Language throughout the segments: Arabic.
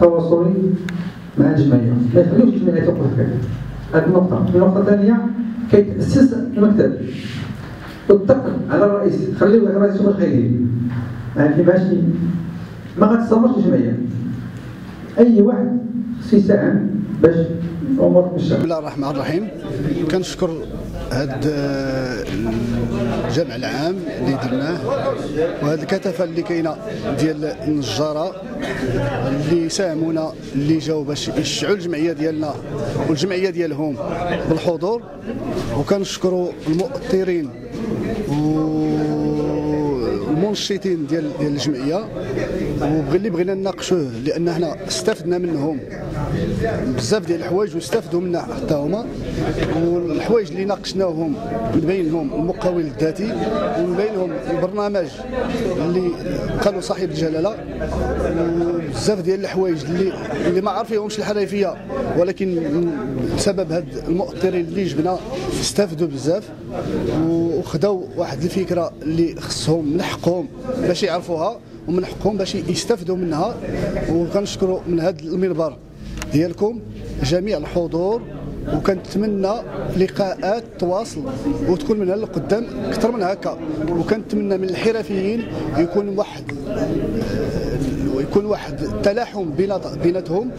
تواصلي مع الجمعيه ما يخليوش الجمعيه توقف هكاك. هذه النقطة. النقطه الثانية كيتأسس المكتب. والضغط على الرئيس. خليو الرئيس هو الخيري يعني باش ما غتستمرش الجمعية. أي واحد خصو يساهم باش الأمور تمشي. بسم الله الرحمن الرحيم. كنشكر هاد الجمع العام اللي درناه وهاد الكثافه اللي كاينة ديال النجارة اللي ساهمونا اللي جاوا باش يشجعوا الجمعية ديالنا والجمعية ديالهم بالحضور. وكنشكروا المؤطرين والمنشطين ديال ديال الجمعية. واللي بغينا نناقشوه لأن حنا استفدنا منهم. بزاف ديال الحوايج واستفدوا منا حتى هما. والحوايج اللي ناقشناهم من بينهم المقاول الذاتي ومن بينهم البرنامج اللي قالوا صاحب الجلالة. وبزاف ديال الحوايج اللي اللي ما عارفينهمش الحرفيه ولكن بسبب هاد المؤطرين اللي جبنا استفدوا بزاف. وخداو واحد الفكرة اللي خصهم من حقهم باش يعرفوها ومن حقهم باش يستفدوا منها. وكنشكروا من هذا المنبر. ديالكم جميع الحضور وكنتمنى لقاءات تواصل وتكون من هنا لقدام أكثر من هكا. وكنتمنى من الحرفيين يكون واحد ويكون واحد التلاحم بيناتهم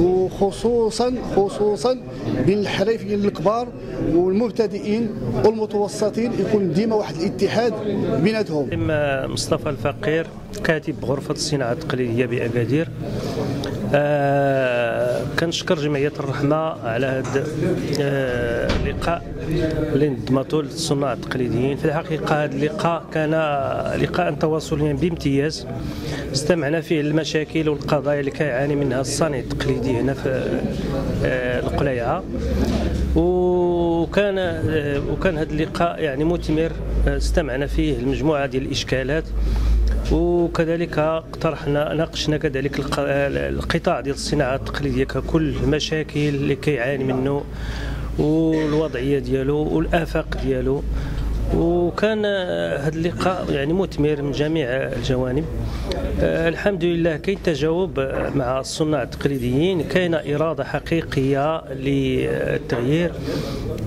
وخصوصا خصوصا بين الحرفيين الكبار والمبتدئين والمتوسطين يكون ديما واحد الاتحاد بيناتهم. مصطفى الفقير كاتب غرفة الصناعة التقليدية بأكادير. آه كنشكر جمعية الرحمة على هذا آه اللقاء اللي نظمته للصناع التقليديين. في الحقيقة هذا اللقاء كان لقاء تواصليا بامتياز. استمعنا فيه المشاكل والقضايا اللي كيعاني منها الصانع التقليدي هنا في آه القليعة وكان آه وكان هذا اللقاء يعني مثمر. استمعنا فيه المجموعة ديال الإشكالات. وكذلك اقترحنا ناقشنا كذلك القطاع ديال الصناعة التقليدية ككل المشاكل اللي كيعاني منه والوضعية ديالو والآفاق ديالو. وكان هذا اللقاء يعني مثمر من جميع الجوانب. الحمد لله كاين تجاوب مع الصناع التقليديين كاين إرادة حقيقية للتغيير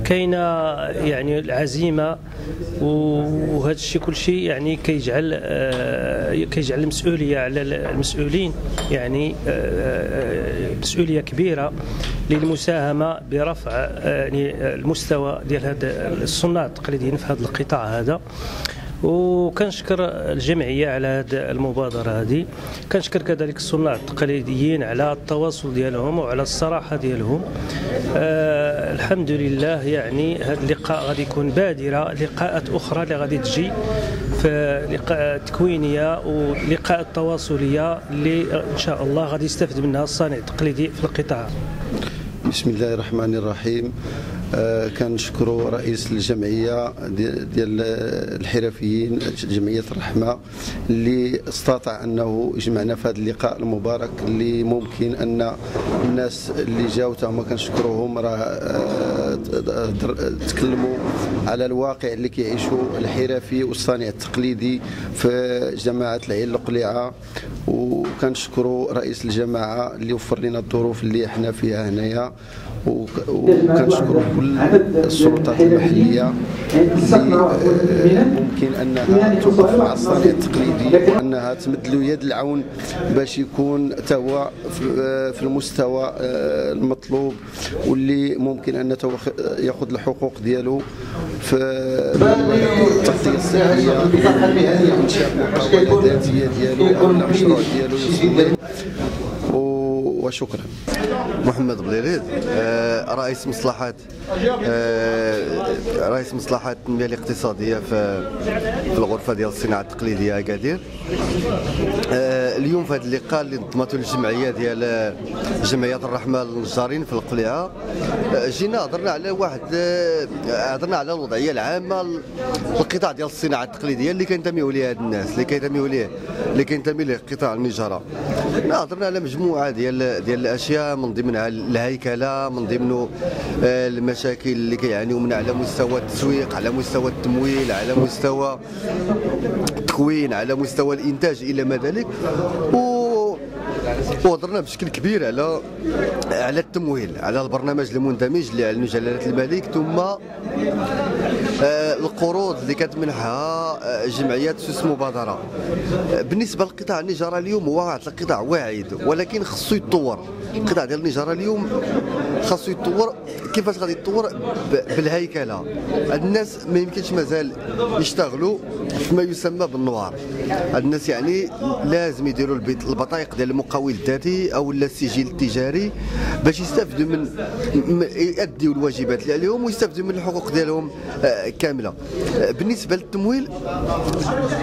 كاين يعني العزيمة وهذا الشيء كل شيء يعني كيجعل كيجعل المسؤولية على المسؤولين. يعني مسؤولية كبيرة للمساهمة برفع يعني المستوى ديال هذا الصناع التقليديين في هذا القطاع هذا. وكنشكر الجمعية على هذه المبادرة هذه كنشكر كذلك الصناع التقليديين على التواصل ديالهم وعلى الصراحة ديالهم. آه الحمد لله يعني هذا اللقاء غادي يكون بادرة لقاءات أخرى اللي غادي تجي في لقاء تكوينية ولقاء التواصلية اللي إن شاء الله غادي يستفد منها الصانع التقليدي في القطاع. بسم الله الرحمن الرحيم. كنشكروا رئيس الجمعية ديال الحرفيين جمعية الرحمة اللي استطاع أنه يجمعنا في هذا اللقاء المبارك اللي ممكن أن الناس اللي جاوا هما كنشكروهم راه آه تكلموا على الواقع اللي كيعيشوا الحرفي والصانع التقليدي في جماعة العين القليعة. وكنشكروا رئيس الجماعة اللي وفر لنا الظروف اللي إحنا فيها هنايا. وكنشكروا كل السلطات المحلية اللي ممكن أنها توقف مع الصانع التقليدي وانها تمد له يد العون باش يكون حتى هو في المستوى المطلوب واللي ممكن أن يأخذ الحقوق ديالو في التغطية الصحية وانشاء مقاوله ذاتيه ديالو أو المشروع ديالو وشكرا. محمد بليليد رئيس مصلحات رئيس مصلحات التنمية الاقتصادية في في الغرفة ديال الصناعة التقليدية أكادير. اليوم في هذا اللقاء اللي نظمته الجمعيه ديال جمعية الرحمه للنجارين في القليعه جينا هضرنا على واحد هضرنا على الوضعية العامة القطاع ديال الصناعة التقليدية اللي كينتميو ليه هاد الناس اللي كينتميو ليه اللي كينتمي ليه قطاع النجاره هضرنا على مجموعة ديال ديال الأشياء من ضمنها الهيكلة من ضمنه المشاكل اللي كيعانيو منها على مستوى التسويق على مستوى التمويل على مستوى التكوين على مستوى الإنتاج إلى ما ذلك. و وهضرنا بشكل كبير على على التمويل على البرنامج المندمج اللي اعلنوا جلالة الملك. ثم آه، القروض اللي كتمنحها آه، جمعيات سوس مبادرة. آه، بالنسبة للقطاع النجارة اليوم هو واحد القطاع واعد ولكن خصو يتطور. القطاع ديال النجارة اليوم خاصو يتطور. كيفاش غادي يتطور؟ بالهيكلة. الناس ما يمكنش مازال يشتغلوا فيما يسمى بالنوار. الناس يعني لازم يديروا البطايق ديال المقاول الذاتي أو السجل التجاري باش يستافدوا من يأديوا الواجبات اللي عليهم ويستافدوا من الحقوق ديالهم. آه، كاملة. آه، بالنسبة للتمويل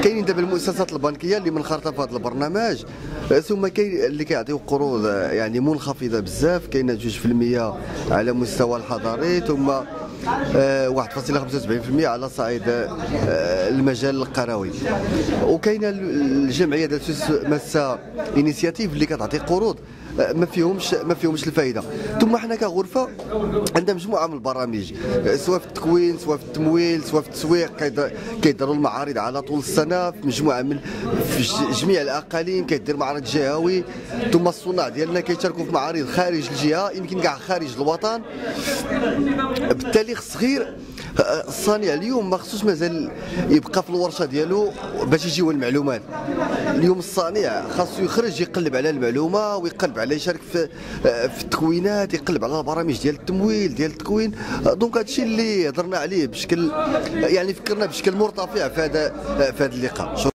كاينين دابا المؤسسات البنكية اللي منخرطه في هذا البرنامج آه، ثم كاين اللي كيعطيو قروض آه، يعني منخفضة بزاف كاينة 2% على مستوى الحضاري ثم آه، 1.75% على صعيد المجال القروي. وكاينة الجمعية ديال سوس ماسا انيسياتيف اللي كتعطي قروض. ما فيهمش ما فيهمش الفائده ثم حنا كغرفة عندنا مجموعة من البرامج آه، سواء في التكوين سواء في التمويل سواء في التسويق كيد- كيديروا المعارض على طول السنة في مجموعة من في جميع الأقاليم كيدير معرض جهوي. ثم الصناع ديالنا كيشاركوا في معارض خارج الجهة يمكن كاع خارج الوطن. بالتالي خص غير آه، الصانع اليوم ما خصوش مازال يبقى في الورشة ديالو باش يجيو المعلومات. اليوم الصانع خاصو يخرج يقلب على المعلومة ويقلب على يشارك في في التكوينات يقلب على البرامج ديال التمويل ديال التكوين. دونك هادشي اللي هضرنا عليه بشكل يعني فكرنا بشكل مرتفع في هذا في هذا اللقاء.